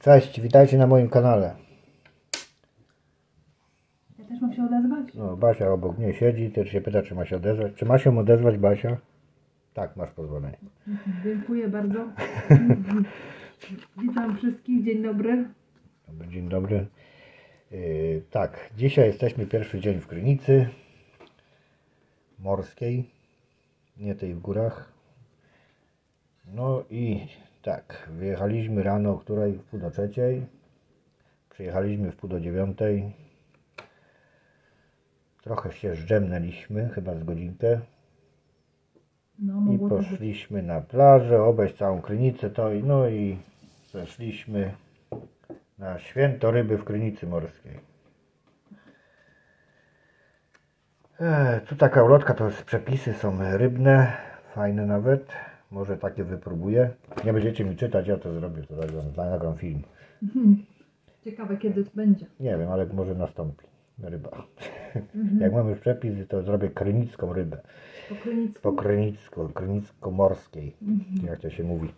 Cześć, witajcie na moim kanale. Ja też mam się odezwać? No, Basia obok mnie siedzi, też się pyta, czy ma się odezwać. Czy ma się odezwać, Basia? Tak, masz pozwolenie. Dziękuję bardzo. Witam wszystkich, dzień dobry. Dobry, Dzień dobry. Yy, tak, dzisiaj jesteśmy pierwszy dzień w Krynicy Morskiej, nie tej w górach. No i tak, wyjechaliśmy rano, o której? W pół do trzeciej. Przyjechaliśmy w pół do dziewiątej. Trochę się zdrzemnęliśmy, chyba z godzinkę. No, I poszliśmy na plażę, obejść całą Krynicę, to i no i zeszliśmy na święto ryby w Krynicy Morskiej. E, tu taka ulotka, to jest przepisy są rybne, fajne nawet. Może takie wypróbuję. Nie będziecie mi czytać, ja to zrobię, to nagram, nagram film. Mhm. Ciekawe kiedy to będzie. Nie wiem, ale może nastąpi ryba. Mhm. Jak mam już przepisy, to zrobię krynicką rybę. Po Krynicku? Po krynicku, krynicko-morskiej, Mhm. jak to się mówi.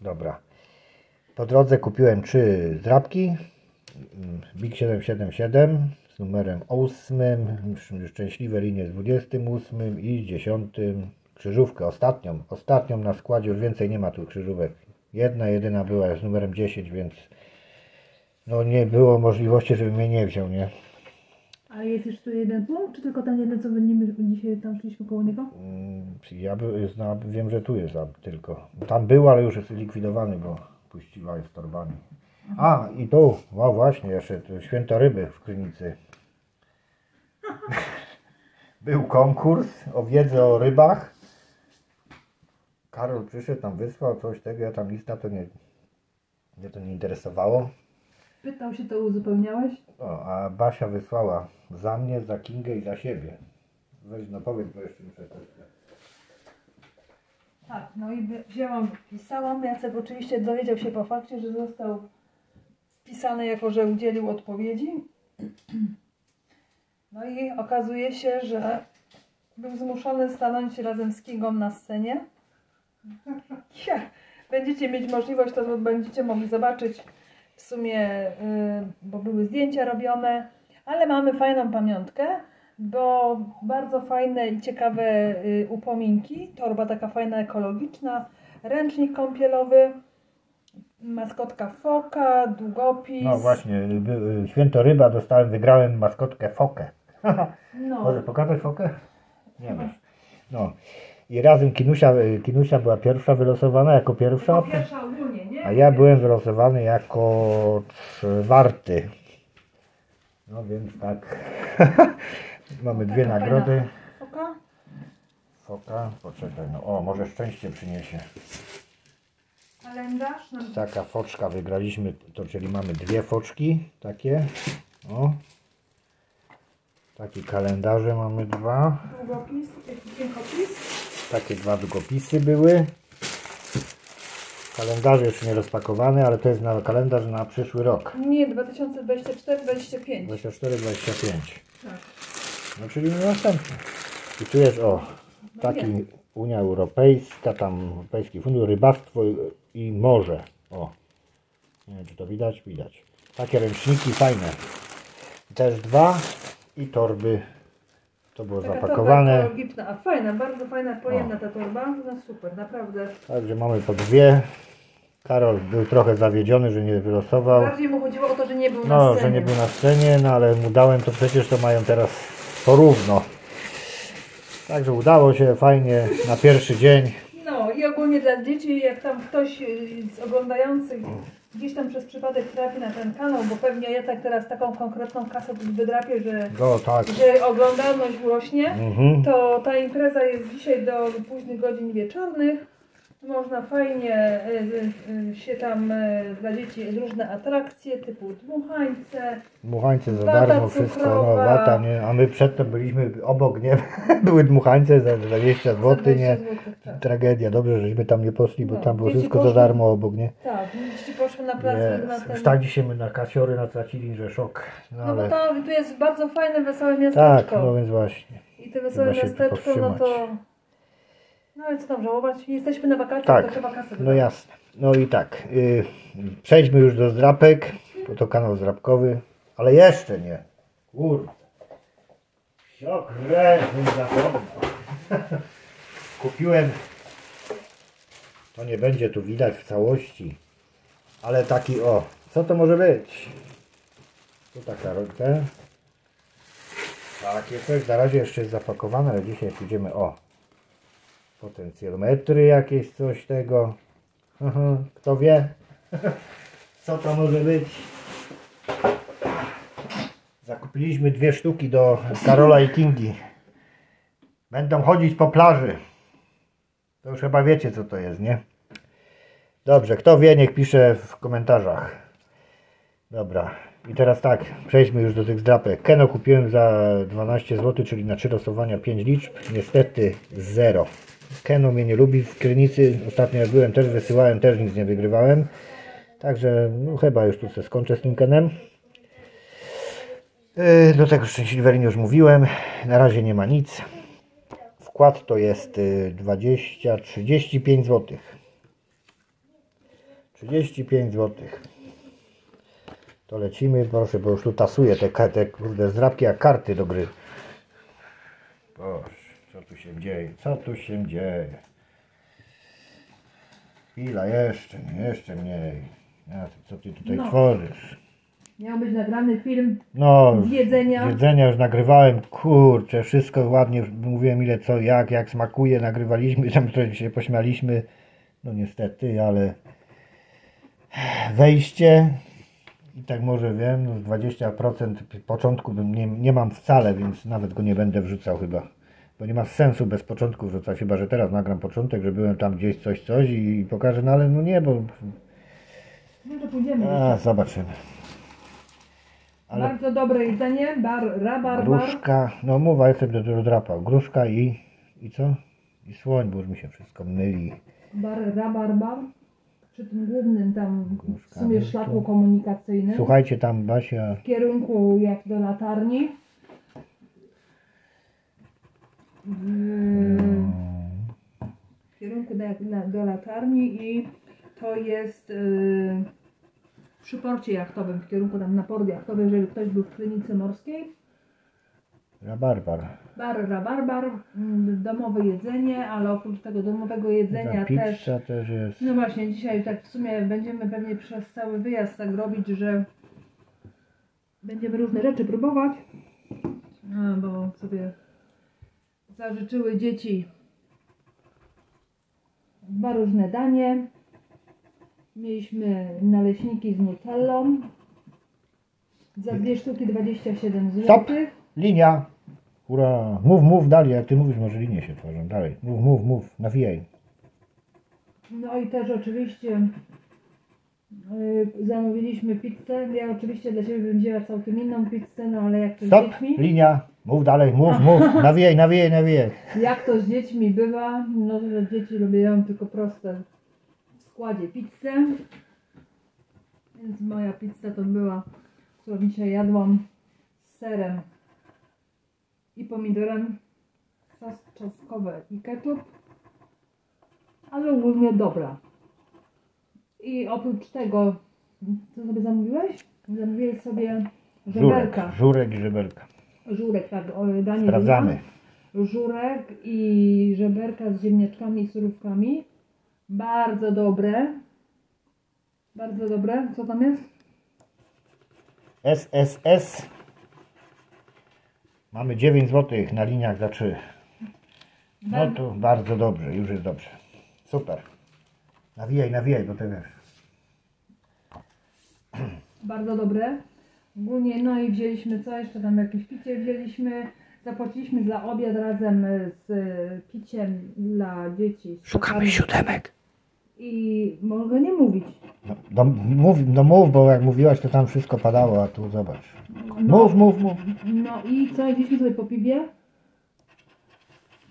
Dobra. Po drodze kupiłem trzy zdrabki. Big 777 z numerem 8, szczęśliwe linie z 28 i z 10 krzyżówkę, ostatnią. Ostatnią na składzie, już więcej nie ma tu krzyżówek. Jedna, jedyna była z numerem 10, więc no nie było możliwości, żeby mnie nie wziął, nie? A jest jeszcze jeden punkt, czy tylko ten jeden, co będziemy dzisiaj tam szliśmy koło niego? Mm, Ja by, zna, wiem, że tu jest tylko. Tam był, ale już jest likwidowany, bo puściła jest torbami. A, i tu, no właśnie, jeszcze to święto ryby w Krynicy. Był konkurs o wiedzę o rybach. Karol przyszedł, tam wysłał coś tego, ja tam lista to nie, mnie to nie interesowało. Pytał się, to uzupełniałeś? O, a Basia wysłała za mnie, za Kingę i za siebie. Weź, no powiedz, bo jeszcze muszę coś. Tak, no i wzięłam, wpisałam. Jacek oczywiście dowiedział się po fakcie, że został wpisany jako, że udzielił odpowiedzi. No i okazuje się, że był zmuszony stanąć razem z Kingą na scenie. Ja, będziecie mieć możliwość, to będziecie mogli zobaczyć w sumie, y, bo były zdjęcia robione, ale mamy fajną pamiątkę, bo bardzo fajne i ciekawe y, upominki. Torba taka fajna, ekologiczna, ręcznik kąpielowy, maskotka foka, długopis. No właśnie, by- święto ryba dostałem, wygrałem maskotkę fokę. No, Może pokazać fokę? Nie wiem. No. I razem Kinusia, Kinusia była pierwsza wylosowana jako pierwsza, pierwsza ogólnie, nie? a ja byłem wylosowany jako czwarty. No więc tak. Mamy dwie nagrody. Foka? Foka, poczekaj, no o, może szczęście przyniesie. Kalendarz? No, Taka foczka wygraliśmy, to czyli mamy dwie foczki takie. O. Takie kalendarze mamy dwa. długopis, dziękopis. Takie dwa długopisy były. Kalendarze jeszcze nie rozpakowane, ale to jest na kalendarz na przyszły rok. Nie, 2024-25. 24-25. Tak. No czyli na następny. I tu jest o, taki Unia Europejska, tam Europejski Fundusz Rybactwo i Morze. O, nie wiem czy to widać? Widać. Takie ręczniki fajne. Też dwa i torby. To było Taka zapakowane. ekologiczna, a fajna, bardzo fajna, pojemna ta torba. No super, naprawdę. Także mamy po dwie. Karol był trochę zawiedziony, że nie wylosował. Bardziej mu chodziło o to, że nie był na No, scenie. że nie był na scenie, no ale mu dałem to przecież to mają teraz porówno. Także udało się fajnie na pierwszy dzień. No i ogólnie dla dzieci, jak tam ktoś y, z oglądających gdzieś tam przez przypadek trafi na ten kanał, bo pewnie Jacek teraz taką konkretną kasę wydrapie, że, No tak. że oglądalność urośnie, Mhm. to ta impreza jest dzisiaj do późnych godzin wieczornych. Można fajnie y, y, y, się tam dla dzieci różne atrakcje typu dmuchańce, Dmuchańce za darmo, wszystko, no wata, nie? A my przedtem byliśmy obok, nie? Były dmuchańce za 20 zł, nie? 20 złotych, tak. Tragedia, dobrze, żeśmy tam nie poszli, bo No, tam było wszystko za poszły- darmo obok, nie? Tak, dzieci poszły na plac. Już tak dzisiaj my na kasiory natracili, że szok. No No bo to tu jest bardzo fajne, wesołe tak, miasteczko. no więc właśnie. I te wesołe miasteczko, no to... No ale co tam żałować? Jesteśmy na wakacjach, Tak, to trzeba kasę no jasne. No i tak, y, przejdźmy już do zdrapek, bo to kanał zdrapkowy, ale jeszcze nie. Kurde. Okreśny zapomniał. Kupiłem, to nie będzie tu widać w całości, ale taki o, co to może być? Tu taka rolka. Takie coś, na razie jeszcze jest zapakowane, ale dzisiaj pójdziemy o potencjometry jakieś coś tego. Kto wie co to może być. Zakupiliśmy dwie sztuki do Karola i Kingi. Będą chodzić po plaży. To już chyba wiecie co to jest, nie? Dobrze, kto wie niech pisze w komentarzach. Dobra, i teraz tak, przejdźmy już do tych zdrapek. Keno kupiłem za 12 zł, czyli na 3 losowania 5 liczb. Niestety 0. Keno mnie nie lubi w krynicy. Ostatnio jak byłem też wysyłałem, też nic nie wygrywałem. Także no, chyba już tu sobie skończę z tym Kenem. Yy, Do tego szczęśliwej linii już mówiłem. Na razie nie ma nic. Wkład to jest yy, 20, 35 zł. 35 zł. To lecimy, proszę, bo już tu tasuję te, te kurde zdrabki jak karty do gry. Boże, co tu się dzieje? Co tu się dzieje? Chwila, jeszcze, nie, jeszcze mniej. Ja, co ty tutaj No. tworzysz? Miał być nagrany film No, z jedzenia. jedzenia już nagrywałem, kurczę, wszystko ładnie, już mówiłem ile co, jak, jak smakuje, nagrywaliśmy, tam trochę się pośmialiśmy, no niestety, ale wejście i tak może wiem, no z 20% początku bym nie, nie mam wcale, więc nawet go nie będę wrzucał chyba, bo nie ma sensu bez początku wrzucać, chyba że teraz nagram początek, że byłem tam gdzieś coś, coś i pokażę, no ale no nie, bo No to pójdziemy. a, zobaczymy. ale- Bardzo dobre jedzenie, bar, rabarbar. Gruszka, no mów, a jestem do tego drapał. Gruszka i, i co? I słoń, bo już mi się wszystko myli. Bar, rabarbar. Przy tym głównym tam w Gruszka, sumie no to- szlaku komunikacyjnym. Słuchajcie tam, Basia, W kierunku jak do latarni. W, kierunku do, na- do latarni i to jest y, przy porcie jachtowym, w kierunku tam na port jachtowy, jeżeli ktoś był w klinice morskiej. rabarbar. Bar, rabarbar, mm, domowe jedzenie, ale oprócz tego domowego jedzenia Ta też pizza też jest. no właśnie, dzisiaj tak w sumie będziemy pewnie przez cały wyjazd tak robić, że będziemy różne rzeczy próbować, A, bo sobie zażyczyły dzieci dwa różne danie. Mieliśmy naleśniki z nutellą za dwie sztuki 27 zł. Stop! Linia! Ura! Mów, mów dalej, jak ty mówisz, może linie się tworzą. Dalej. Mów, mów, mów, nawijaj. No i też oczywiście y, zamówiliśmy pizzę. Ja oczywiście dla siebie bym wzięła całkiem inną pizzę, no ale jak to z Stop! dziećmi, Linia! Mów dalej, mów, mów. Nawijaj, nawijaj, nawijaj. jak to z dziećmi bywa, no to dzieci lubią tylko proste w składzie pizzę. Więc moja pizza to była, którą dzisiaj jadłam z serem i pomidorem, sos czosnkowy i ketchup, ale ogólnie dobra. I oprócz tego, co sobie zamówiłeś? Zamówiłeś sobie Żurek, żeberka. żurek i żeberka. Żurek, tak, danie Sprawdzamy. dnia. Żurek i żeberka z ziemniaczkami i surówkami. Bardzo dobre. Bardzo dobre. Co tam jest? SSS. Mamy 9 zł na liniach za 3. No to bardzo dobrze, już jest dobrze. Super. Nawijaj, nawijaj, bo to wiesz. Bardzo dobre. Ogólnie, no i wzięliśmy co jeszcze tam jakieś picie wzięliśmy. Zapłaciliśmy za obiad razem z e, piciem dla dzieci. z sokami. siódemek. I mogę nie mówić. No, no, mów, no mów, bo jak mówiłaś, to tam wszystko padało, a tu zobacz. No, Mów, mów, mów. No i co, jedliśmy sobie po piwie.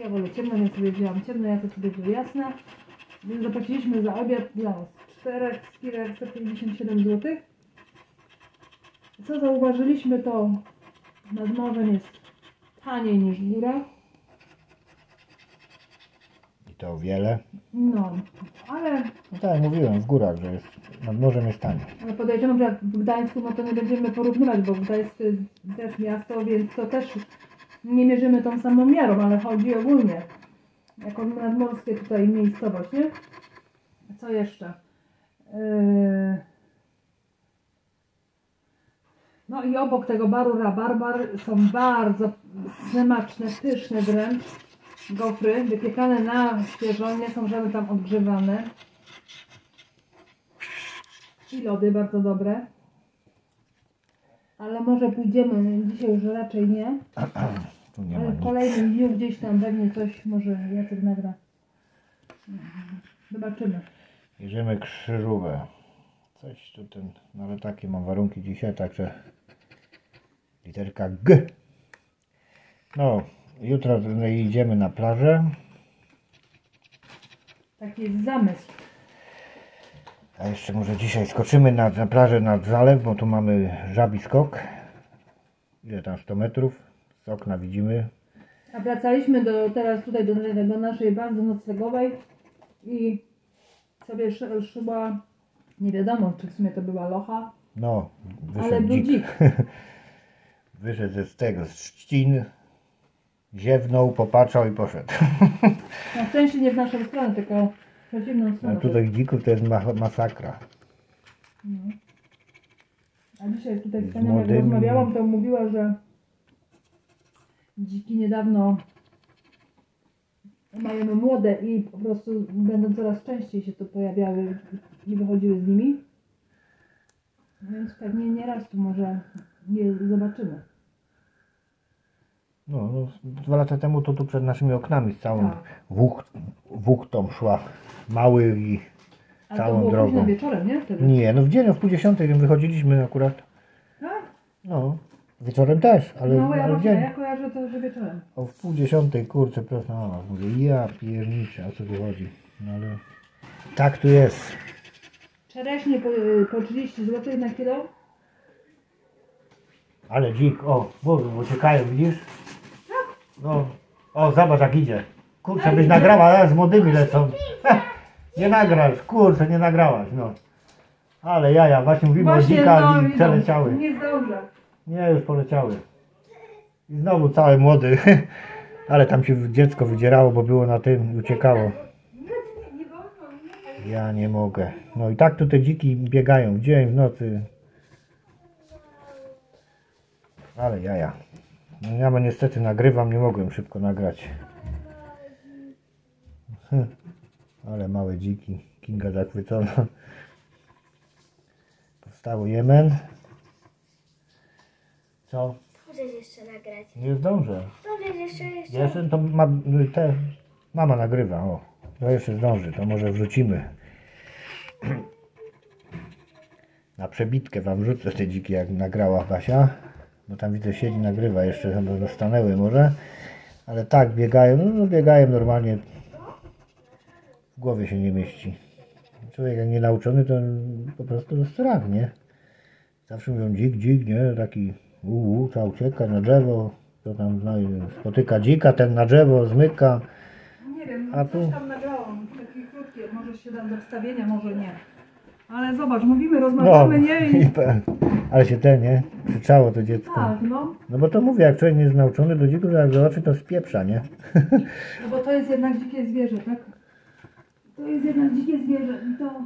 Ja wolę ciemne, więc sobie wzięłam ciemne, ja to sobie wziął jasne. Więc zapłaciliśmy za obiad dla nas czterech z pirek 157 zł. Co zauważyliśmy, to nad morzem jest taniej niż w górach. I to o wiele. No, ale, No tak mówiłem, w górach, że jest, nad morzem jest taniej. ale podejrzewam, że w Gdańsku no to nie będziemy porównywać, bo Gdańsk to jest też miasto, więc to też nie mierzymy tą samą miarą, ale chodzi ogólnie. Jako nadmorskie tutaj miejscowość, nie? Co jeszcze? Yy... No i obok tego baru Rabarbar są bardzo smaczne, pyszne wręcz gofry, wypiekane na świeżo, nie są żadne tam odgrzewane. I lody bardzo dobre. Ale może pójdziemy, dzisiaj już raczej nie, nie ale w kolejnym dniu gdzieś tam pewnie coś może Jacek nagra. Zobaczymy. Bierzemy krzyżówę. Coś tu ten, ale takie mam warunki dzisiaj, także literka G. No, jutro idziemy na plażę. Taki jest zamysł. A jeszcze może dzisiaj skoczymy na, na plażę nad zalew, bo tu mamy żabi skok. Ile tam 100 metrów? Z okna widzimy. A wracaliśmy do, teraz tutaj do, do naszej bazy noclegowej i sobie sz- szła, nie wiadomo czy w sumie to była locha, No, ale wyszedł był dzik. dzik. Wyszedł ze z tego, z trzcin. Ziewnął, popatrzał i poszedł. Na szczęście nie w naszą stronę, tylko w przeciwną A stronę. tutaj dzików to jest ma masakra. A dzisiaj tutaj Z panią jak młodymi. rozmawiałam, to mówiła, że dziki niedawno mają młode i po prostu będą coraz częściej się tu pojawiały i wychodziły z nimi. Więc pewnie nieraz tu może nie zobaczymy. No, no, dwa lata temu to tu przed naszymi oknami z całą Tak. wuch, wuchtą szła. Mały i Ale Całą to było drogą. późno wieczorem, nie? Wtedy. nie, no w dzień o wpół dziesiątej wychodziliśmy akurat. Tak? No, wieczorem też, ale, No ja ale w dzień. ja kojarzę to, że wieczorem. O wpół dziesiątej, kurczę, na nas. Mówię, ja pierniczę, o co tu chodzi? No ale tak tu jest. Czereśnie po, po 30 zł na kilo. Ale dzik, o, Boże, uciekają, widzisz? No, o, zobacz jak idzie. Kurczę, byś nagrała, ale z młodymi lecą. Nie nagrasz, kurczę, nie nagrałaś, no. Ale jaja, właśnie mówimy o dzikach no, i przeleciały. Nie zdążę. Nie, już poleciały. I znowu cały młody. Ale tam się dziecko wydzierało, bo było na tym i uciekało. Ja nie mogę. No i tak tu te dziki biegają w dzień, w nocy. Ale jaja. No ja ma niestety nagrywam, nie mogłem szybko nagrać. Hm. Ale małe dziki. Kinga zachwycona. Powstało Jemen. Co? Możesz jeszcze nagrać. Nie zdążę. Możesz jeszcze, jeszcze. Jeszcze to ma, te, mama nagrywa, o. To jeszcze zdąży, to może wrzucimy. Na przebitkę wam wrzucę te dziki, jak nagrała Basia. Bo tam widzę siedzi, nagrywa jeszcze, chyba zastanęły może. Ale tak, biegają, no, no biegają normalnie. W głowie się nie mieści. Człowiek jak nie nauczony, to po prostu to strach, nie? Zawsze mówią dzik, dzik, nie? Taki uuu, trzeba uciekać na drzewo. To tam no, spotyka dzika, ten na drzewo zmyka. Nie wiem, A coś tu? tam nagrałam, takie krótkie, może się da do wstawienia, może nie. Ale zobacz, mówimy, rozmawiamy, nie? No, i I... ale się ten, nie? Krzyczało to dziecko. Tak, no. No bo to mówię, jak człowiek nie jest nauczony do dzików, jak zobaczy, to spieprza, nie? no bo to jest jednak dzikie zwierzę, tak? To jest jednak dzikie zwierzę i to...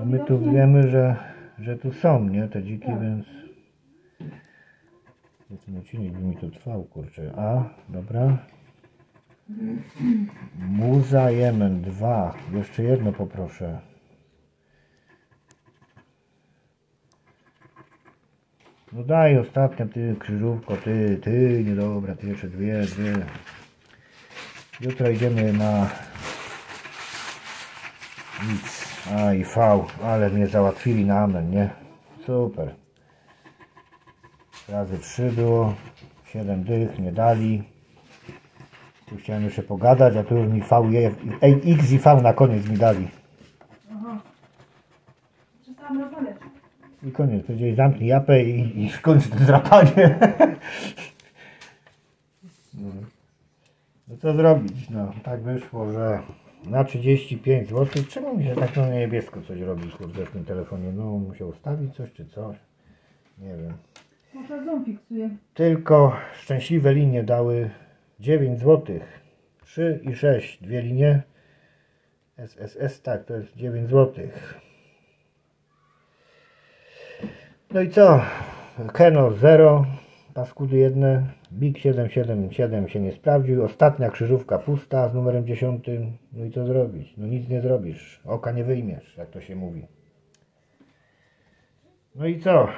A my tu wiemy, że, że tu są, nie? Te dziki, Tak. więc... Ten odcinek by mi to trwał, kurczę. A, dobra. Muza Jemen 2. Jeszcze jedno poproszę. No daj ostatnia, ty krzyżówko, ty, ty, niedobra, ty jeszcze dwie, dwie. Jutro idziemy na nic. A i V, ale mnie załatwili na amen, nie? Super. Razy 3 było, 7 dych, nie dali. Tu chciałem jeszcze pogadać, a tu już mi V, X i V na koniec mi dali. Aha. Przestałam rozmawiać. I koniec, powiedzieli zamknij japę i, i skończ to drapanie. No. No co zrobić? No, tak wyszło, że na 35 zł. Czemu mi się tak na niebiesko coś robi kurde w tym telefonie? No, musiał ustawić coś czy coś. Nie wiem. Może zoom fiksuje. Tylko szczęśliwe linie dały 9 zł. 3 i 6, dwie linie. SSS, tak, to jest 9 zł. No i co? Keno 0, paskudy jedne. Big 777 się nie sprawdził. Ostatnia krzyżówka pusta z numerem 10. No i co zrobić? No nic nie zrobisz. Oka nie wyjmiesz, jak to się mówi. No i co?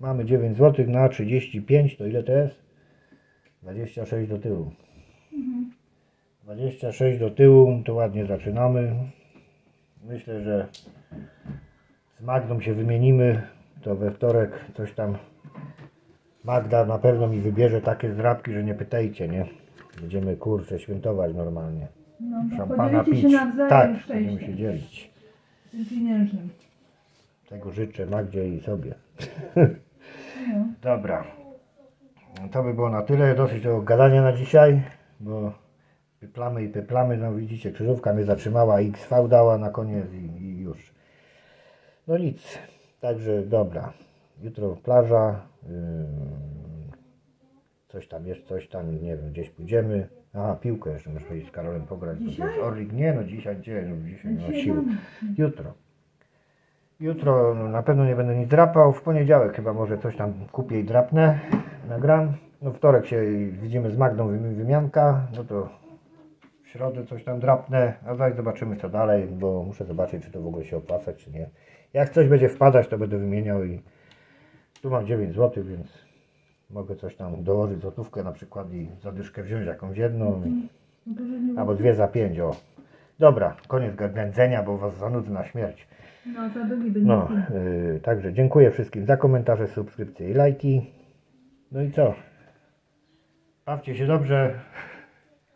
Mamy 9 zł na 35, to ile to jest? 26 do tyłu. 26 do tyłu, to ładnie zaczynamy. Myślę, że z Magdą się wymienimy, to we wtorek coś tam Magda na pewno mi wybierze takie zdrabki, że nie pytajcie, nie? Będziemy kurczę świętować normalnie. No, Szampana pić. się Tak, będziemy się dzielić. Pieniężnym. Tego życzę Magdzie i sobie. No. Dobra. To by było na tyle. Dosyć tego gadania na dzisiaj, bo pyplamy i pyplamy. No widzicie, krzyżówka mnie zatrzymała, XV dała na koniec i, i już. No nic. Także dobra. Jutro plaża. Yy, coś tam jest, coś tam, nie wiem, gdzieś pójdziemy. Aha, piłkę jeszcze muszę iść z Karolem pograć. Dzisiaj? Orlik. Nie no, dzisiaj gdzie? No, dzisiaj no, mamy. Jutro. Jutro no, na pewno nie będę nic drapał. W poniedziałek chyba może coś tam kupię i drapnę. Nagram. No wtorek się widzimy z Magdą wymi- wymianka. No to w środę coś tam drapnę. A zaś zobaczymy co dalej, bo muszę zobaczyć czy to w ogóle się opłaca czy nie. Jak coś będzie wpadać to będę wymieniał i tu mam 9 zł, więc mogę coś tam dołożyć złotówkę na przykład i zadyszkę wziąć jakąś jedną. i- No że nie- Albo dwie za pięć, o. Dobra, koniec gędzenia, bo was zanudzę na śmierć. No, za długi będzie. No, yy, także dziękuję wszystkim za komentarze, subskrypcje i lajki. No i co? Bawcie się dobrze.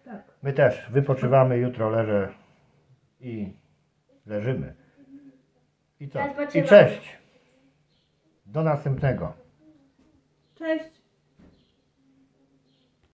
Tak. My też wypoczywamy, jutro leżę i leżymy. I co? I cześć. Do następnego. Cześć.